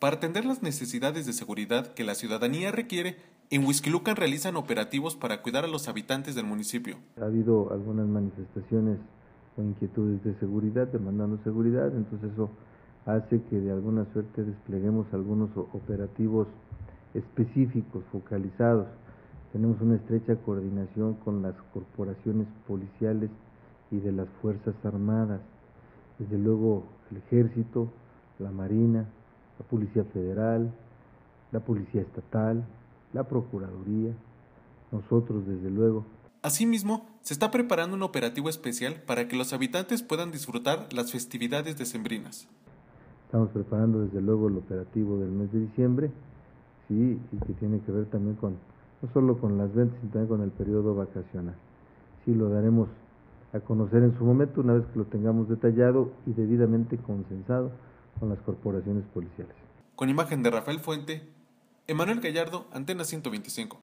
Para atender las necesidades de seguridad que la ciudadanía requiere, en Huizquilucan realizan operativos para cuidar a los habitantes del municipio. Ha habido algunas manifestaciones o inquietudes de seguridad, demandando seguridad, entonces eso hace que de alguna suerte despleguemos algunos operativos específicos, focalizados. Tenemos una estrecha coordinación con las corporaciones policiales y de las Fuerzas Armadas, desde luego el Ejército, la Marina, la Policía Federal, la Policía Estatal, la Procuraduría, nosotros desde luego. Asimismo, se está preparando un operativo especial para que los habitantes puedan disfrutar las festividades decembrinas. Estamos preparando desde luego el operativo del mes de diciembre, sí, y que tiene que ver también con, no solo con las ventas, sino también con el periodo vacacional. Sí, lo daremos a conocer en su momento una vez que lo tengamos detallado y debidamente consensado con las corporaciones policiales. Con imagen de Rafael Fuente, Emanuel Gallardo, Antena 125.